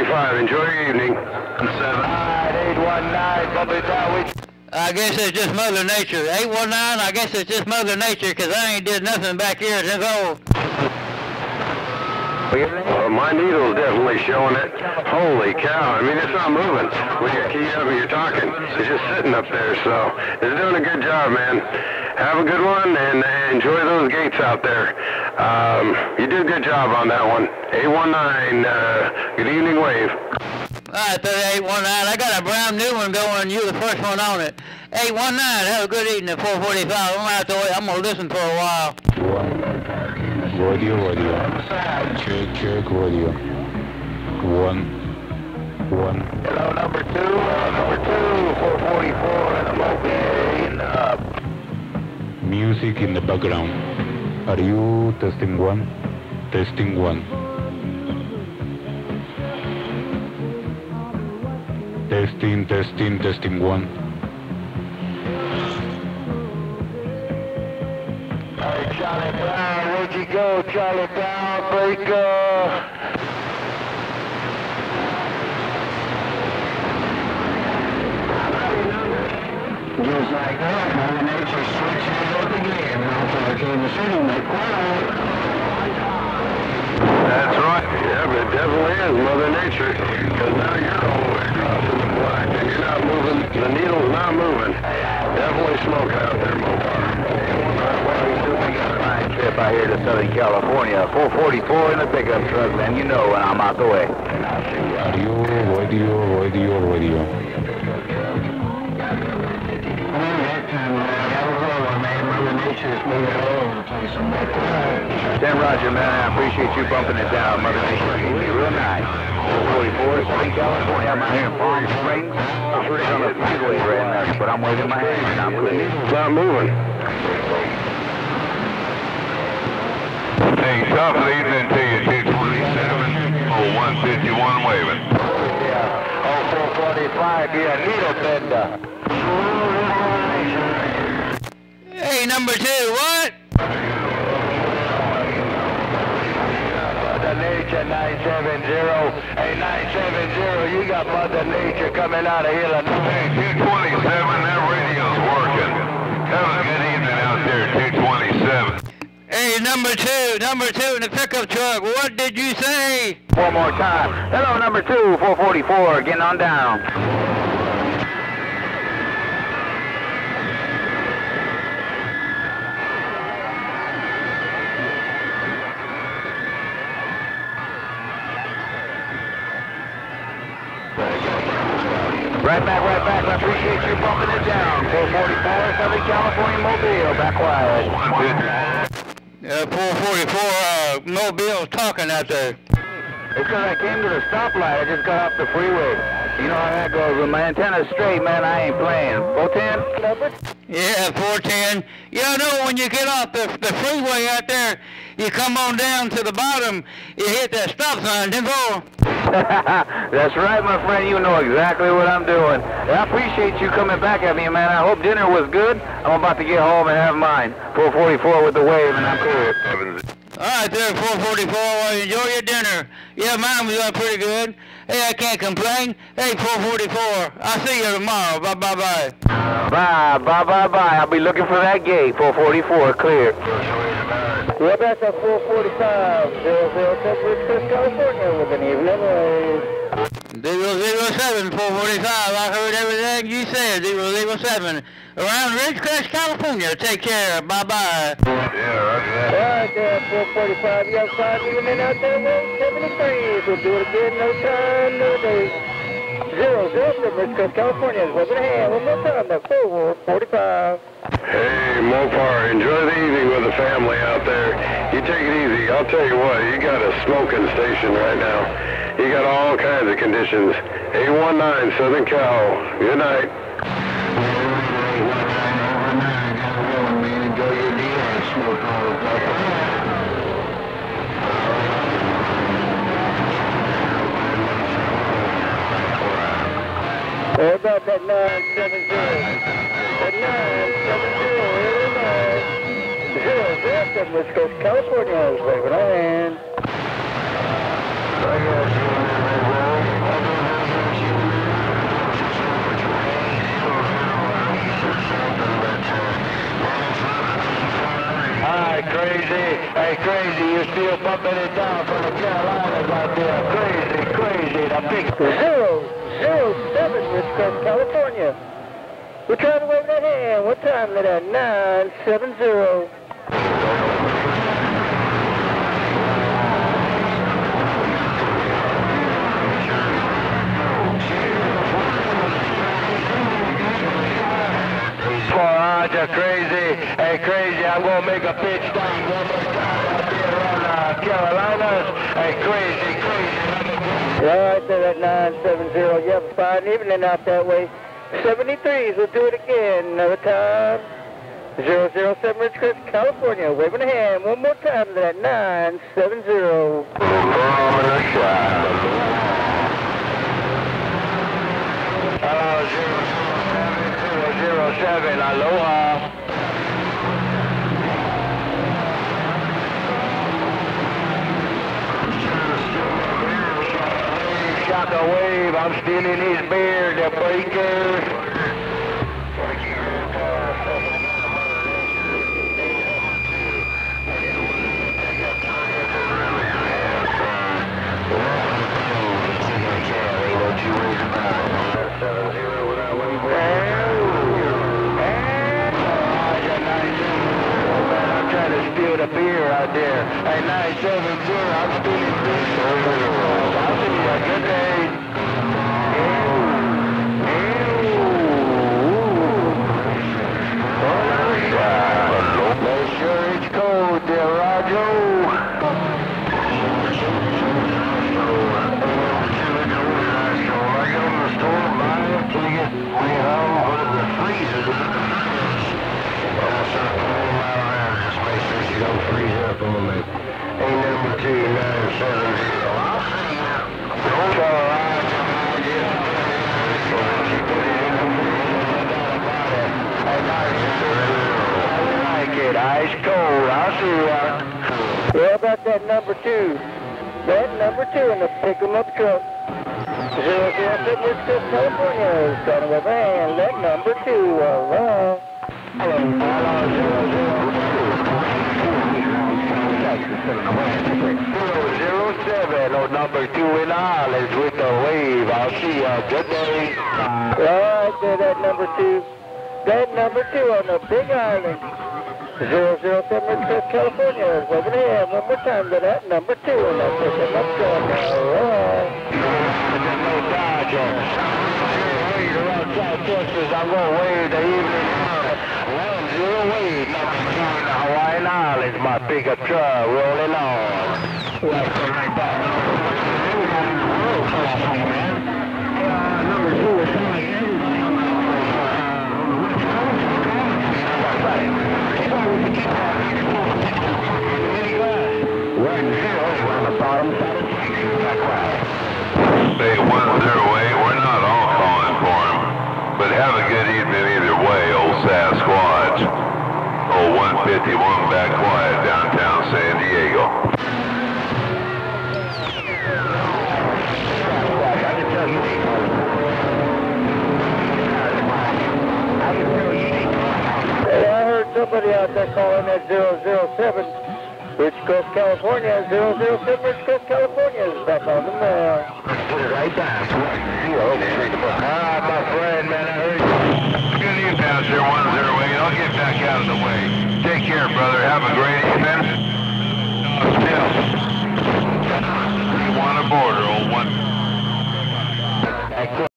Five. Enjoy your evening. Seven. Nine eight one nine. Bumpy Tower. I guess it's just Mother Nature. 819, I guess it's just Mother Nature, 'cause I ain't did nothing back here since old. Well, my needle's definitely showing it. Holy cow. I mean, it's not moving. When you're keyed up and you're talking, it's just sitting up there. So it's doing a good job, man. Have a good one and enjoy those gates out there. Um, you did a good job on that one. 819, uh, good evening, Wave. All right, 3819, I got a brand new one going. You're the first one on it. 819, have a good evening at 445. I'm out the way. I'm going to listen for a while. Audio, audio. Check, check, audio. One. One. Hello, number two. Uh, number two. 444 in the mobile. In the Music in the background. Are you testing one? Testing one. Testing, testing, testing one. Hey, Charlie Brown, where'd you go, Charlie Brown? Breaker. Just like that, Mother Nature switching it up again. After Kansas City, they quiet. That's right. Yeah, but it definitely is Mother Nature. Because now you're all the way across in the black, and you're not moving. The needle's not moving. Definitely smoke out there, Mopar. Trip out here to Southern California. 444 in the pickup truck, man. You know when I'm out the way. Audio, audio, audio, audio. Sam Roger, man, I appreciate you bumping it down. Mother Nature treated me real nice. 44, Southern California. I'm out here in Palm Springs. I'm pretty on the freeway right now, but I'm waving my hand and I'm clear. It's not moving. Hey, stop leading into you, 227, oh, 151 waving. Yeah. Oh, 445, yeah, needle bender. Hey, number two, what? Mother Nature 970. Hey, 970, you got Mother Nature coming out of Illinois. Hey, 227, that radio's working. Have a good evening out there, 227. Hey, number two, number two in the pickup truck. What did you say? One more time. Hello, number two, 444, getting on down. Right back, right back. I appreciate you bumping it down. 444, Southern California Mobile, back quiet. Uh, 444, uh, Mobile talking out there. It's because I came to the stoplight. I just got off the freeway. You know how that goes. When my antenna's straight, man, I ain't playing. 410? Yeah, 410. You know, when you get off the, the freeway out there, you come on down to the bottom, you hit that stop sign, then go. That's right, my friend. You know exactly what I'm doing. I appreciate you coming back at me, man. I hope dinner was good. I'm about to get home and have mine. 444 with the wave, and I'm cool. All right, there, 444. Well, enjoy your dinner. Yeah, mine was uh, pretty good. Hey, I can't complain. Hey, 444. I'll see you tomorrow. Bye, bye, bye. Bye, bye, bye, bye. I'll be looking for that gate. 444, clear. Yeah, back at 445, 007, California with an evening wave. Zero zero seven four forty five. I heard everything you said. Zero zero seven. Around Ridgecrest, California. Take care. Bye bye. Yeah, roger that. Right there, 445, you got five evening out there, 173. We'll do it again, no time, no day. Zero zero from Ridgecrest, California. What's in hand? One more time, that's 445. Hey, Mopar, enjoy the evening with the family out there. You take it easy. I'll tell you what, you got a smoking station right now. You got all kinds of conditions. 819 Southern Cal. Good night. What about that 970? That 970, Illinois. West Coast, California, Hi, crazy. Hey, crazy, you're still pumping it down from the Carolinas out there. Crazy, crazy. The big zero, zero, seven, Ridgecrest, California. We're trying to wave that hand. What time is it? 970. Hey, crazy, I'm to make a pitch stop one more time out there on uh, Carolinas. Hey, crazy, crazy. Yeah, right there at 970. Yep, fine evening out that way. 73s, we'll do it again. Another time. 007 Ridgecrest, California. Waving a hand one more time to that 970. Hello, zero, zero, zero, seven. Aloha. I'm stealing his beer, the breaker. I'm trying to steal the beer out there. Hey, 970, I'm stealing beer. I'll see you. Good day. That number two? That number two in the pick 'em up truck. 007 Ridgecrest, California. Trying to wave a. That number two. Hello. Hello. Hello, Zero seven, oh number two in Islands with the wave. I'll see ya. Good day. Right, there, that number two. That number two on the Big Island. 007 Ridgecrest, California. Waving a hand one more time up zero. Number two truck rolling on. Welcome right back. Number two is One zero on the bottom side of Say 108, we're not all calling for him. But have a good evening either way, old Sasquatch. Old 151 back quiet downtown San Diego. call at 007, Ridgecrest, California. 007, Ridgecrest, California is back on the mail. Right back. Alright, my friend, man, I heard you. Good evening, Pastor 108. I'll get back out of the way. Take care, brother. Have a great event. Still.